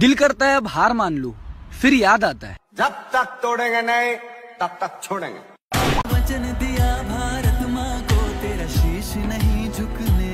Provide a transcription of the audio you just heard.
दिल करता है अब हार मान लू फिर याद आता है। जब तक तोड़ेंगे नहीं तब तक छोड़ेंगे। वचन दिया भारत माँ को तेरा शीश नहीं झुकने